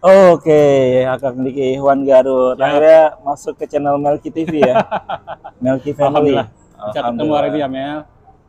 Oke, Akang Diki Ikhwan Garut. Ya. Akhirnya masuk ke channel Melki TV ya. Melki Family. Alhamdulillah. Bisa ketemu hari ini ya, Mel.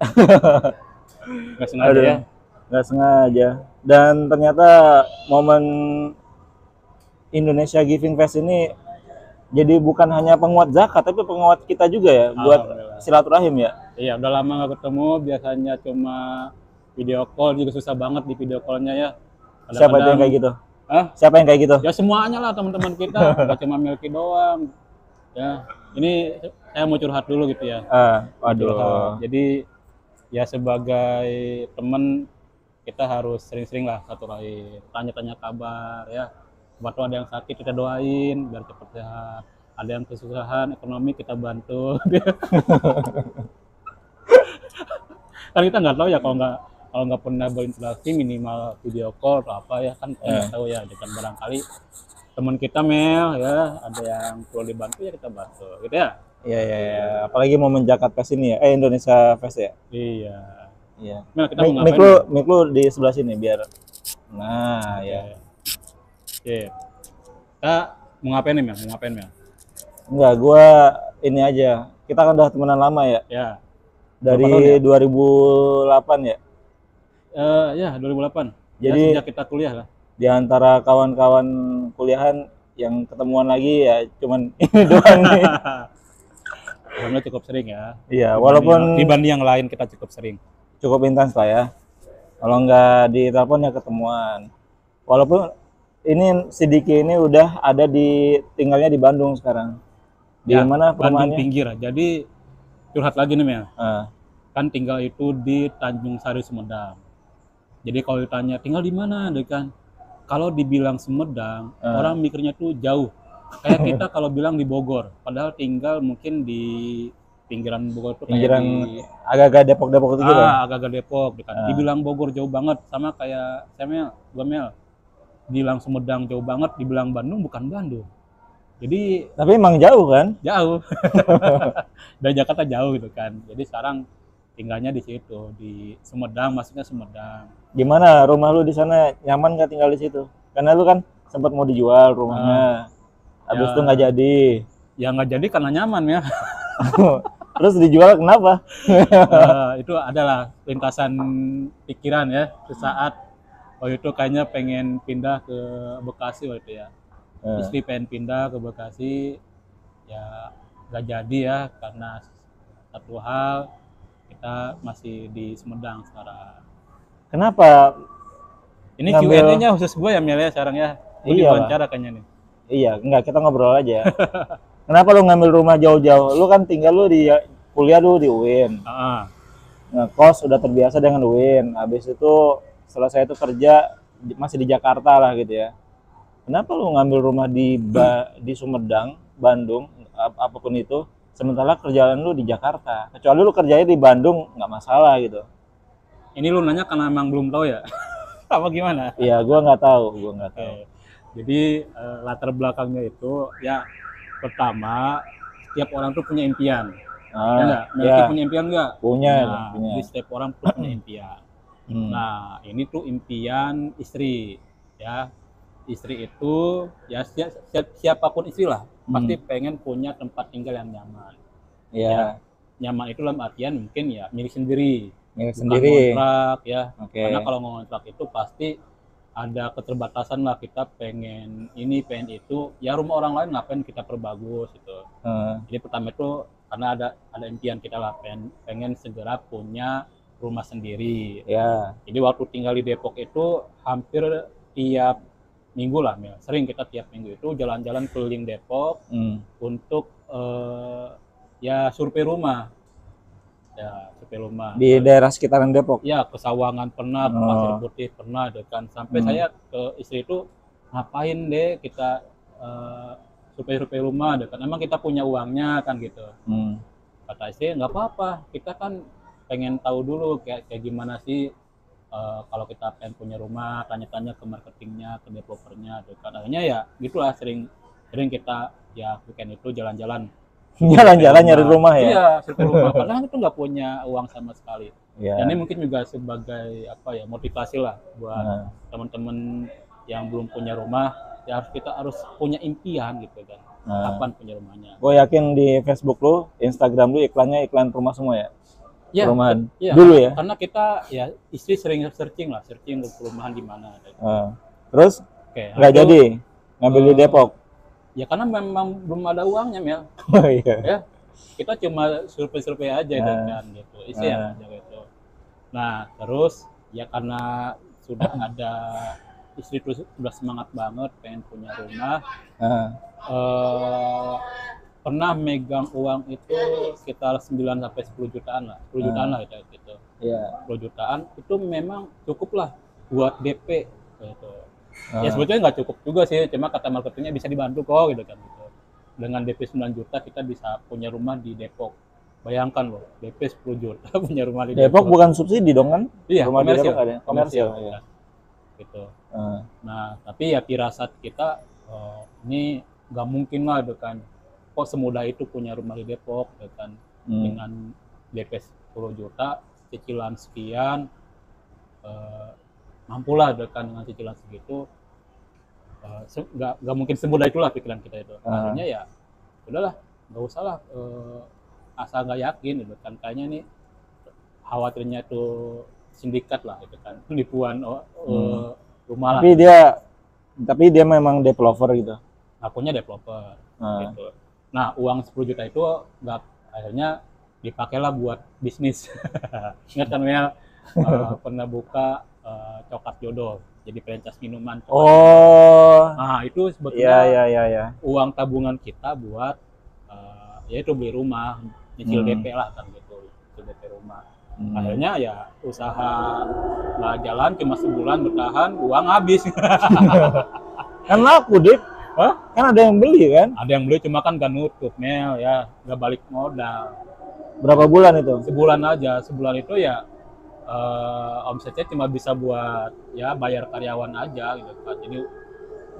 Gak sengaja Aduh, ya. nggak sengaja. Dan ternyata momen Indonesia Giving Fest ini jadi bukan hanya penguat zakat, tapi penguat kita juga ya buat silaturahim ya. Iya, udah lama nggak ketemu. Biasanya cuma video call juga susah banget di video callnya ya. Siapa itu yang kayak gitu? Hah? Siapa yang kayak gitu? Ya semuanya lah teman-teman kita, nggak cuma Milky doang. Ya, ini saya mau curhat dulu gitu ya. Curhat. waduh. Jadi ya sebagai teman kita harus sering-sering lah satu lain tanya-tanya kabar ya. Waktu ada yang sakit kita doain biar cepat sehat. Ada yang kesusahan ekonomi kita bantu. kan kita nggak tahu ya kalau nggak kalau nggak pernah berinteraksi minimal video call atau apa ya kan kita nggak tahu ya dengan barangkali teman kita Mel ya ada yang perlu dibantu ya kita bantu gitu ya Iya, iya, iya. Apalagi momen Jakarta Fest ini ya. Eh, Indonesia Fest ya. iya Iya. Mel kita Mik, mau ngapain lu, Mel? mik lu di sebelah sini biar. Nah, ya. Iya. Kita mau ngapain nih Mel? Mau ngapain Mel? Enggak, gua ini aja. Kita kan udah temenan lama ya. Ya. Dari Berapa 2008 ya. Eh ya 2008. Ya, Jadi- sejak kita kuliah lah. Di antara kawan-kawan kuliahan yang ketemuan lagi ya cuman ini doang nih. Alhamdulillah cukup sering ya. Iya, walaupun dibanding yang lain kita cukup sering. cukup intens lah ya. Kalau nggak di telepon ya ketemuan. Walaupun ini si Diki ini udah ada di tinggalnya di Bandung sekarang. Di Ya, mana Bandung pinggir. Jadi curhat lagi nih Mel. Ah, Kan tinggal itu di Tanjung Sari Sumedang. Jadi kalau ditanya tinggal di mana, kan? Kalau dibilang Sumedang, Ah. orang mikirnya tuh jauh. Kayak kita kalau bilang di Bogor, padahal tinggal mungkin di pinggiran Bogor tuh kayak pinggiran di agak-agak Depok-Depok itu gitu. ah, agak-agak Depok dekat. Ah. Dibilang Bogor jauh banget sama kayak saya Mel, gua Mel. Bilang Sumedang jauh banget, dibilang Bandung bukan Bandung. Jadi Tapi emang jauh kan? jauh. Dari Jakarta jauh gitu kan. Jadi sekarang tinggalnya di situ di Sumedang, maksudnya Sumedang. Gimana rumah lu di sana nyaman nggak tinggal di situ? Karena lu kan sempat mau dijual rumahnya. Habis Ya. itu nggak jadi. Ya nggak jadi karena nyaman ya. Terus dijual kenapa? Eh, itu adalah lintasan pikiran ya sesaat waktu itu kayaknya pengen pindah ke Bekasi waktu itu ya. Istri pengen pindah ke Bekasi ya nggak jadi ya karena satu hal kita masih di Sumedang sekarang Kenapa? ini Ngambil- nya khusus gue ya Mel ya sekarang ya gue Iya, diwawancara kayaknya nih Iya, enggak kita ngobrol aja. Kenapa lu ngambil rumah jauh-jauh? Lu kan tinggal lu di kuliah lu di UIN. Ah, Ngekos udah terbiasa dengan UIN. Habis itu selesai itu kerja masih di Jakarta lah gitu ya. Kenapa lu ngambil rumah di Ba- di Sumedang, Bandung, ap- apa pun itu, sementara kerjaan lu di Jakarta. Kecuali lu kerjanya di Bandung nggak masalah gitu. ini lu nanya karena emang belum tahu ya apa gimana Iya, gua nggak tahu, gua nggak tahu. Jadi eh, latar belakangnya itu ya pertama setiap orang tuh punya impian ya Ah, ya, punya impian nggak punya, nah, punya. jadi setiap orang tuh punya impian Hmm. Nah, ini tuh impian istri, ya. Istri itu ya si- si- siapa pun istri lah, Hmm. pasti pengen punya tempat tinggal yang nyaman. Iya, Nyaman itu dalam artian mungkin ya milik sendiri, milik bukan sendiri. kontrak ya. Oke. Karena kalau ngontrak itu pasti ada keterbatasan lah kita pengen ini pengen itu ya rumah orang lain ngapain kita perbagus gitu Eh, jadi pertama itu karena ada ada impian kita lah pengen pengen segera punya rumah sendiri ya. jadi waktu tinggal di Depok itu hampir tiap minggu lah, Mel. Sering kita tiap minggu itu jalan-jalan keliling Depok Hmm. untuk eh, ya survei rumah. Ya, survei rumah. Di daerah sekitaran Depok. Ya, ke Sawangan pernah, ke Oh. Pasir Putih pernah, kan. Sampai Hmm. saya ke istri itu ngapain deh kita eh, survei-survei rumah, gitu kan. Emang kita punya uangnya kan gitu. Hmm. kata istri nggak apa-apa kita kan pengen tahu dulu kayak kayak gimana sih eh, kalau kita pengen punya rumah tanya-tanya ke marketingnya ke developernya gitu kan. Akhirnya ya gitulah sering sering kita ya weekend itu jalan-jalan. Jalan-jalan nyari rumah. ya. iya survei rumah. Padahal itu nggak punya uang sama sekali. Iya. dan ini mungkin juga sebagai apa ya motivasi lah buat Nah, teman-teman yang belum punya rumah ya harus kita harus punya impian gitu kan. Nah, kapan punya rumahnya. Gue yakin di Facebook lu, Instagram lu iklannya iklan rumah semua ya? Ya Perumahan. iya. Dulu ya? karena kita ya istri sering searching lah searching untuk perumahan di mana Nah, terus nggak jadi ngambil di Eh, Depok? ya karena memang belum ada uangnya Mel Oh iya. ya kita cuma survei-survei aja Ah. kan gitu isi Ah. aja gitu nah terus ya karena sudah ada istri itu sudah semangat banget pengen punya rumah Nah, eh pernah megang uang itu sekitar 9 sampai 10 jutaan lah 10 jutaan lah gitu, gitu. iya. 10 jutaan itu memang cukup lah buat DP gitu. Ah. Ya sebetulnya nggak cukup juga sih, cuma kata marketingnya bisa dibantu kok gitu kan gitu. Dengan DP 9 juta kita bisa punya rumah di Depok. Bayangkan loh, DP 10 juta punya rumah di Depok bukan subsidi dong kan? Iya, rumah di komersial. Depok ada. Komersial, iya. Gitu. Ah, Nah, tapi ya firasat kita eh, ini nggak mungkin lah gitu kan. Kok semudah itu punya rumah di Depok gitu kan hmm. dengan DP 10 juta, cicilan sekian, eh, mampulah dengan dengan cicilan segitu. Eh, nggak nggak mungkin semudah itulah pikiran kita itu. Ah. Akhirnya ya udahlah, nggak usah lah eh, asal nggak yakin gitu kan. Kayaknya nih khawatirnya itu sindikat lah gitu kan, penipuan oh, eh, Hmm. rumah lah. Tapi dia tapi dia memang developer gitu. Akunya developer Nah, gitu. Nah, uang 10 juta itu nggak akhirnya dipakailah buat bisnis. Ingat kan Mel Eh, pernah buka eh, coklat jodoh, jadi franchise minuman. Oh, Nah, itu sebetulnya iya iya iya. uang tabungan kita buat eh, yaitu beli rumah, nyicil Hmm. DP lah kan gitu, nyicil DP rumah. Hmm. Akhirnya ya usaha nggak jalan cuma sebulan bertahan, uang habis. Kan laku, Dik. Hah? Kan ada yang beli kan? Ada yang beli cuma kan nggak nutup, Mel ya, nggak balik modal. Berapa bulan itu? sebulan aja sebulan itu ya eh, omsetnya cuma bisa buat ya bayar karyawan aja gitu kan jadi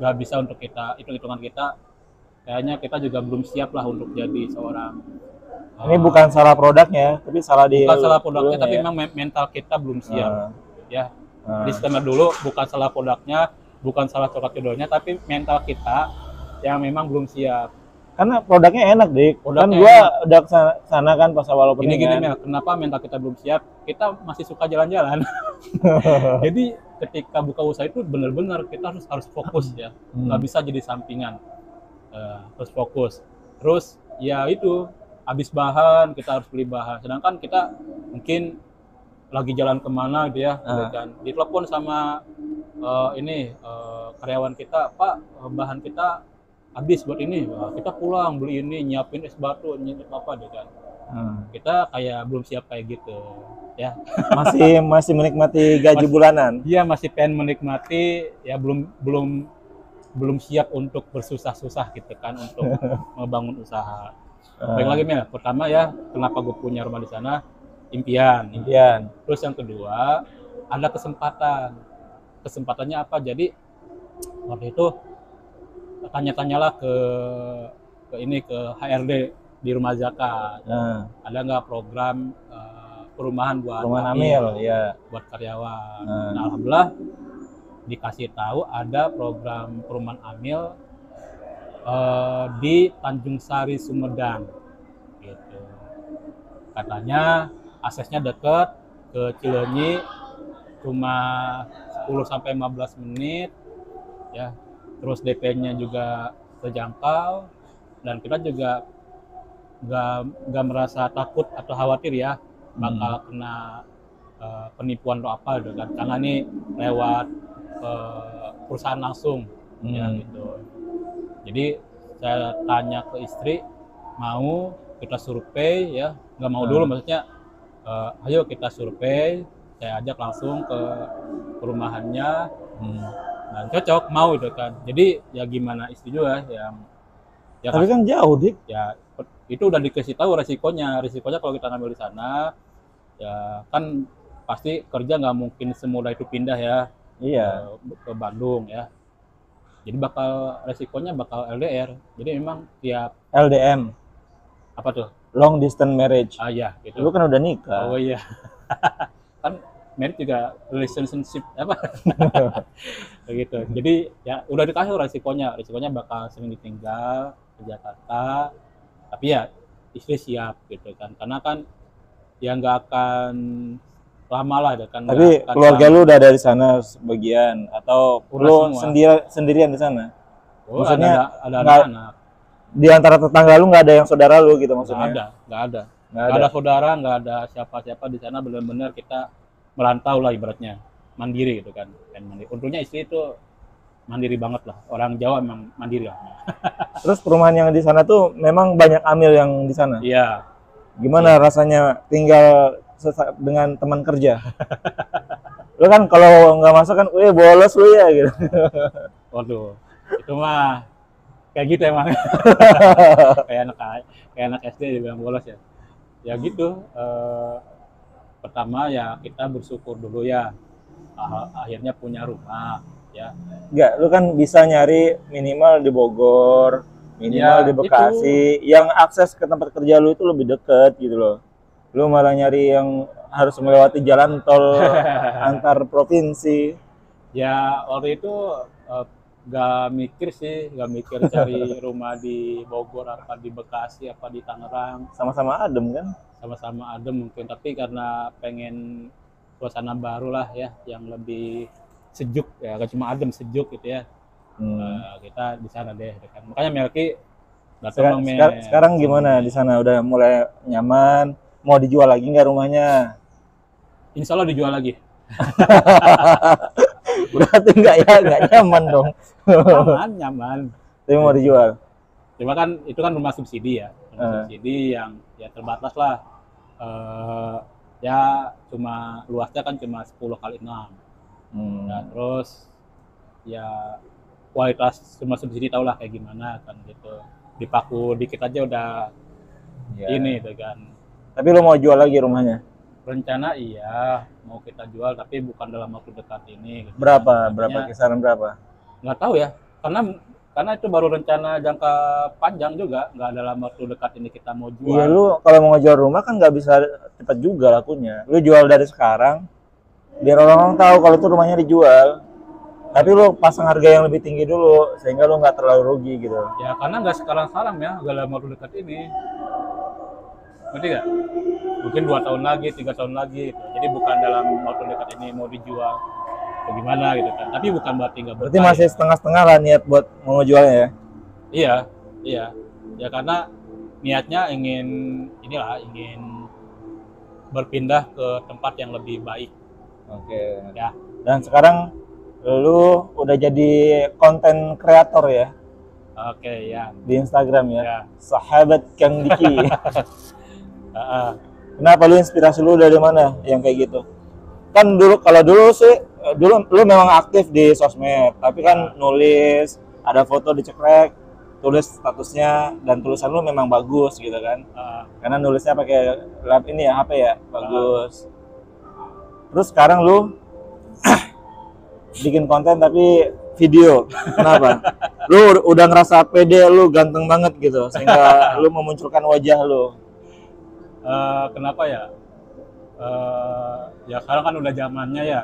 nggak bisa untuk kita hitung hitungan kita kayaknya kita juga belum siap lah untuk jadi seorang Ini eh, bukan salah produknya, tapi salah di bukan salah produknya tapi ya. memang me- mental kita belum siap Ah, ya ah. disclaimer dulu bukan salah produknya bukan salah coklat jodohnya tapi mental kita yang memang belum siap. Karena produknya enak, Dik. kan Produknya gua udah ke sana sana kan pas awal gini gini kan. Mel kenapa mental kita belum siap? Kita masih suka jalan-jalan. Jadi ketika buka usaha itu benar-benar kita harus harus fokus ya. Hmm. nggak bisa jadi sampingan. Eh, harus fokus. Terus ya itu habis bahan kita harus beli bahan. Sedangkan kita mungkin lagi jalan ke mana gitu ya gitu Ah. kan ditelepon sama eh, ini eh, karyawan kita pak eh, bahan kita habis buat ini Wah, kita pulang beli ini nyiapin es batu nyiapin apa gitu kan Hmm. kita kayak belum siap kayak gitu ya Masih masih menikmati gaji Masih- bulanan. dia masih pengen menikmati ya belum belum belum siap untuk bersusah-susah gitu kan untuk membangun usaha. Ah, Baik lagi Mel, pertama ya kenapa gue punya rumah di sana impian. impian. Terus yang kedua ada kesempatan. Kesempatannya apa? Jadi waktu itu tanya-tanyalah ke ke ini ke HRD di rumah zakat. Nah, Ada nggak program eh, perumahan buat rumah amil? Amil, ya. buat karyawan. Hmm. Nah, alhamdulillah dikasih tahu ada program perumahan amil eh, di Tanjung Sari Sumedang. Gitu. Katanya aksesnya dekat ke Cileunyi cuma 10 sampai 15 menit ya. Terus DP-nya juga terjangkau dan kita juga nggak nggak merasa takut atau khawatir ya bakal kena eh, penipuan atau apa gitu kan karena ini lewat eh, perusahaan langsung ya Hmm. gitu jadi saya tanya ke istri mau kita survei ya nggak mau Hmm. dulu maksudnya eh, ayo kita survei. Saya ajak langsung ke perumahannya. Hmm. dan cocok mau gitu kan. Jadi ya gimana istri juga yang ya Tapi kan. jauh, Dik. ya itu udah dikasih tahu resikonya. Resikonya kalau kita ngambil di sana ya kan pasti kerja nggak mungkin semudah itu pindah ya Iya. ke, ke Bandung ya. Jadi bakal resikonya bakal LDR jadi memang tiap LDM, apa tuh long distance marriage. ah ya gitu Lu kan udah nikah. oh iya kan married juga relationship apa begitu jadi ya udah dikasih resikonya resikonya bakal sering ditinggal ke Jakarta tapi ya istri siap gitu kan karena kan ya nggak akan lama lah ya kan Tapi akan keluarga lama. lu udah dari sana sebagian atau Udah lu semua. sendiri sendirian di sana? Oh, maksudnya ada ada nggak- anak Di antara tetangga lu nggak ada yang saudara lu gitu nggak maksudnya? ada nggak ada Nggak nggak ada. ada saudara nggak ada siapa-siapa di sana benar-benar kita merantau lah ibaratnya mandiri gitu kan dan mandiri untungnya istri itu mandiri banget lah orang Jawa memang mandiri lah Terus perumahan yang di sana tuh memang banyak amil yang di sana. iya Gimana rasanya tinggal dengan teman kerja? lu kan kalau nggak masuk kan, weh bolos lu ya gitu. waduh itu mah kayak gitu emang. Kayak anak kayak anak SD dibilang bolos ya. Ya gitu eh, pertama ya kita bersyukur dulu ya. Ah, akhirnya punya rumah ya. Enggak, lu kan bisa nyari minimal di Bogor, minimal Ya, di Bekasi, yang akses ke tempat kerja lu itu lebih deket gitu loh. Lu malah nyari yang harus melewati jalan tol antar provinsi. Ya waktu itu eh, gak mikir sih, gak mikir cari rumah di Bogor apa di Bekasi apa di Tangerang, Sama-sama adem kan? sama-sama adem mungkin. Tapi karena pengen suasana baru lah ya, yang lebih sejuk ya, gak cuma adem sejuk gitu ya. Hmm. Eh, kita di sana deh, gitu kan. Makanya Melki datang Seka- dong, sekar- Mel. sekarang gimana di sana? Udah mulai nyaman? Mau dijual lagi nggak rumahnya? Insya Allah dijual lagi. Berarti nggak ya, nggak nyaman dong. Nyaman, nyaman. Tapi mau dijual. Cuma kan itu kan rumah subsidi ya, rumah Eh. subsidi yang ya terbatas lah. Eh, ya cuma luasnya kan cuma 10 kali 6. Hmm. Nah, terus ya kualitas rumah subsidi tau lah kayak gimana kan gitu. Dipaku dikit aja udah Ya. ini kan. Tapi lu mau jual lagi rumahnya? Rencana iya mau kita jual tapi bukan dalam waktu dekat ini. gitu. Berapa? Artinya Berapa kisaran berapa? nggak tahu ya karena karena itu baru rencana jangka panjang juga nggak dalam waktu dekat ini kita mau jual. Iya lu kalau mau ngejual rumah kan nggak bisa cepat juga lakunya. Lu jual dari sekarang biar orang-orang tahu kalau itu rumahnya dijual. Tapi lu pasang harga yang lebih tinggi dulu sehingga lu nggak terlalu rugi gitu. Ya karena nggak sekarang salam ya, nggak dalam waktu dekat ini. Ngerti nggak? Mungkin dua tahun lagi, tiga tahun lagi. Gitu. Jadi bukan dalam waktu dekat ini mau dijual atau gimana gitu kan. Tapi bukan berarti nggak Berarti masih setengah-setengah lah niat buat mau ngejualnya ya. Iya, iya. Ya karena niatnya ingin inilah ingin berpindah ke tempat yang lebih baik. Oke. Ya. Dan sekarang lu udah jadi konten kreator ya Oke ya. di Instagram ya. Ya. Sahabat Kang Diki. Kenapa lu inspirasi lu dari mana yang kayak gitu? Kan dulu kalau dulu sih eh, dulu lu memang aktif di sosmed, tapi kan nulis, ada foto dicekrek, tulis statusnya dan tulisan lu memang bagus gitu kan. Karena nulisnya pakai lap ini ya HP ya, bagus. Terus sekarang lu bikin konten tapi video. Kenapa? lu ud- udah ngerasa pede lu ganteng banget gitu sehingga lu memunculkan wajah lu. Eh, kenapa ya? Eh, ya sekarang kan udah zamannya ya.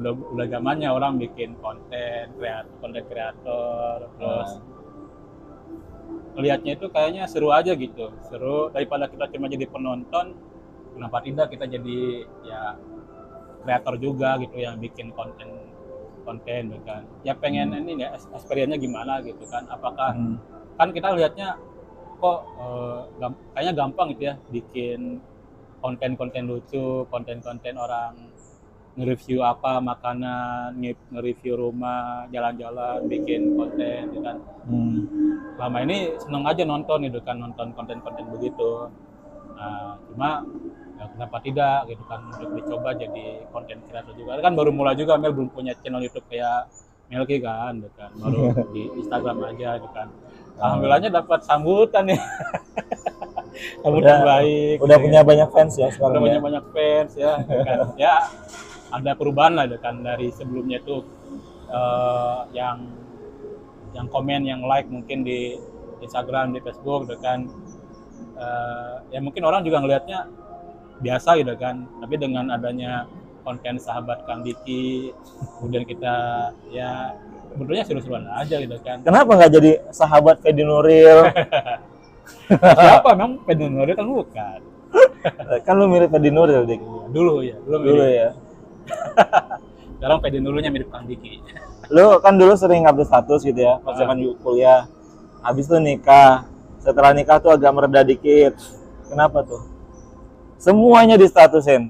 Udah udah zamannya orang bikin konten, kreator, konten kreator, terus melihatnya itu kayaknya seru aja gitu. Seru daripada kita cuma jadi penonton, kenapa tidak kita jadi ya kreator juga gitu yang bikin konten konten gitu kan. Ya pengen ini ya experience-nya gimana gitu kan. Apakah Hmm. kan kita lihatnya kok eh, gam- kayaknya gampang gitu ya bikin konten-konten lucu, konten-konten orang nge-review apa makanan, nge- nge-review rumah, jalan-jalan, bikin konten gitu kan. Hmm. Selama ini seneng aja nonton gitu kan, nonton konten-konten begitu. Nah, cuma ya kenapa tidak gitu kan untuk dicoba jadi konten kreator juga. Kan baru mulai juga Mel belum punya channel YouTube kayak Melki kan, gitu kan. Baru di Instagram aja gitu kan. Alhamdulillahnya dapat sambutan ya. sambutan Udah- baik. Udah gitu punya banyak fans ya Udah sekarang. banyak ya? banyak fans ya. gitu kan. ya ada perubahan lah gitu kan dari sebelumnya itu eh, yang yang komen, yang like mungkin di Instagram, di Facebook gitu kan. Eh, ya mungkin orang juga ngelihatnya biasa gitu kan. Tapi dengan adanya konten sahabat Kang Diki kemudian kita ya sebetulnya seru-seruan aja gitu kan Kenapa nggak jadi sahabat Fedi Nuril? siapa memang pendengar kan bukan kan lu mirip Fedi Nuril, Dik. dulu ya dulu Dulu mirip. ya. sekarang pede dulunya mirip Kang Diki Lu kan dulu sering update status gitu ya, pas Ah. zaman kuliah. Habis itu nikah. Setelah nikah tuh agak mereda dikit. Kenapa tuh? Semuanya di statusin.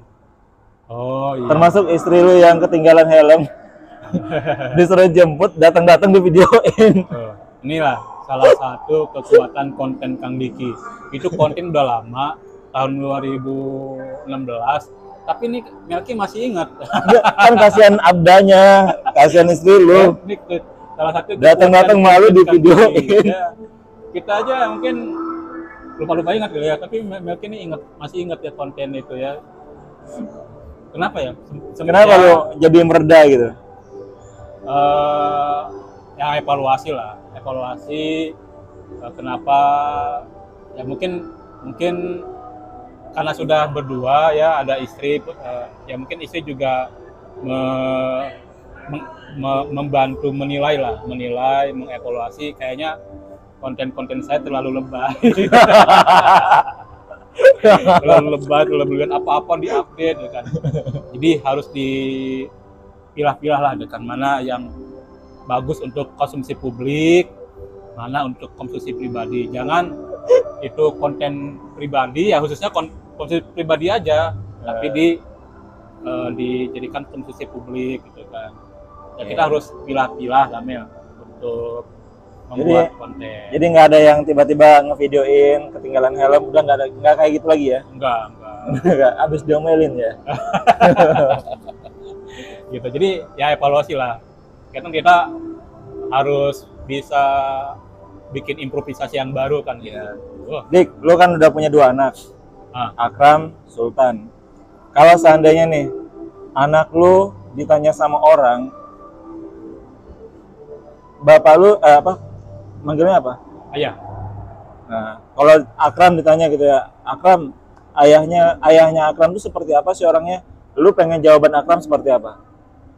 oh iya Termasuk istri lu yang ketinggalan helm. Disuruh jemput, datang-datang di videoin. Oh, inilah salah satu kekuatan konten Kang Diki. Itu konten udah lama, tahun 2016. Tapi ini Melki masih ingat. Nggak, kan kasihan abdanya, kasihan istri lu. Ini ke- salah satu Datang-datang malu di-videoin. Diki. Ya, kita aja mungkin lupa-lupa ingat ya, tapi Mel- Melki ini ingat masih ingat ya konten itu ya. Kenapa ya? Sem- Kenapa ya, lu jadi mereda gitu? Eh ya evaluasi lah. Evaluasi eh, kenapa ya mungkin mungkin karena sudah berdua ya ada istri eh, ya mungkin istri juga me- me- membantu menilai lah menilai mengevaluasi. Kayaknya konten-konten saya terlalu lebay. Terlalu lebay terlalu apa-apa diupdate ya kan. Jadi harus dipilah-pilah lah dengan mana yang bagus untuk konsumsi publik mana untuk konsumsi pribadi jangan itu konten pribadi ya khususnya kon- konsumsi pribadi aja tapi di eh, dijadikan konsumsi publik gitu kan ya kita Iya. harus pilah-pilah lah Mel untuk membuat konten Jadi nggak ada yang tiba-tiba ngevideoin ketinggalan helm, udah nggak ada nggak kayak gitu lagi ya? enggak enggak Nggak, Abis diomelin ya. gitu jadi ya evaluasi lah kan kita harus bisa bikin improvisasi yang baru kan gitu Wah, Dik, lu kan udah punya dua anak, ah, Akram, Sultan. Kalau seandainya nih anak lu ditanya sama orang, bapak lu eh, apa? Manggilnya apa? ayah Nah, kalau Akram ditanya gitu ya, Akram, ayahnya ayahnya Akram itu seperti apa sih orangnya? Lu pengen jawaban Akram seperti apa?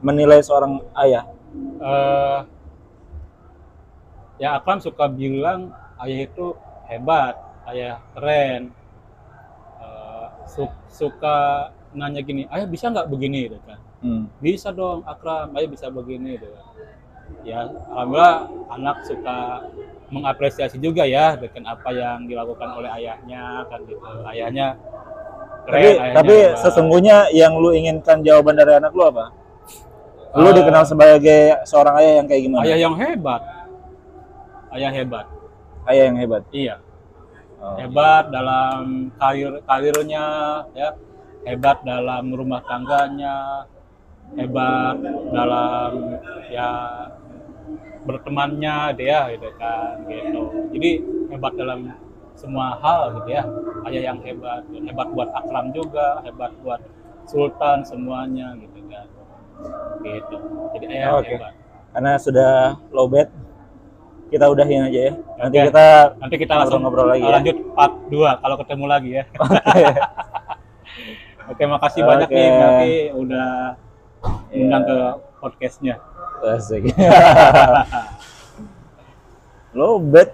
Menilai seorang ayah. eh ya Akram suka bilang ayah itu hebat ayah keren su- suka nanya gini ayah bisa nggak begini gitu kan Hmm. bisa dong Akram ayah bisa begini gitu kan ya alhamdulillah anak suka mengapresiasi juga ya dengan apa yang dilakukan oleh ayahnya kan gitu ayahnya keren Tapi ayahnya tapi hebat. sesungguhnya yang lu inginkan jawaban dari anak lu apa? Lu Eh, dikenal sebagai seorang ayah yang kayak gimana? ayah yang hebat. Ayah hebat. Ayah yang hebat. iya. Oh. hebat dalam karir karirnya ya. Hebat dalam rumah tangganya. Hebat dalam ya bertemannya dia gitu kan gitu. Jadi hebat dalam semua hal gitu ya. Ayah yang hebat. Hebat buat Akram juga hebat buat Sultan semuanya gitu gitu jadi ayah yang Oke. hebat Karena sudah low bed, kita udahin aja ya. Nanti Oke. kita nanti kita langsung ngobrol-ngobrol lagi ya. lanjut part 2 kalau ketemu lagi ya Oke, makasih banyak nih Melki udah Iya. undang ke podcastnya. Asik. low bed